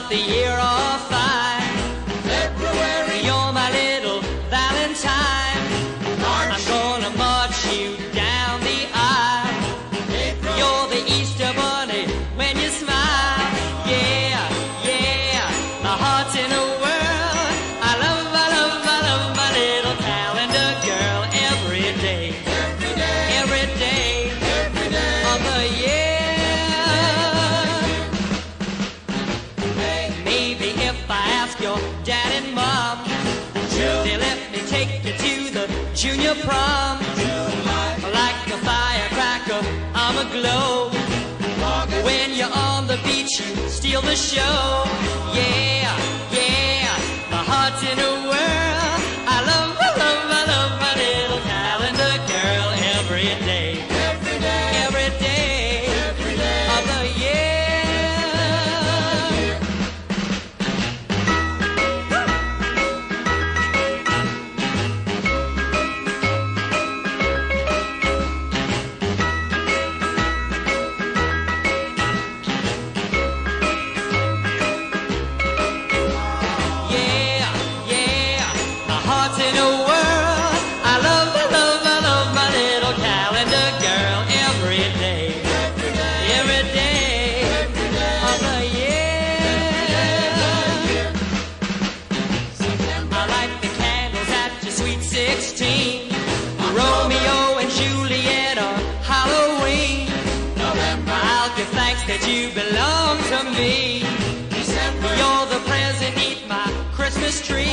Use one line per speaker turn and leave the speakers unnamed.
start the year off fine.
February,
You're my little Valentine.
March, I'm
gonna march you down the aisle.
April,
You're the Easter bunny when you smile. Yeah, yeah, my heart's in a whirl. Ask your dad and mom, they let me take you to the junior prom.
July,
Like a firecracker, I'm a glow.
August,
When you're on the beach, you steal the show. Yeah, yeah, my heart's in a that you belong to me.
December,
You're the present, eat my Christmas tree.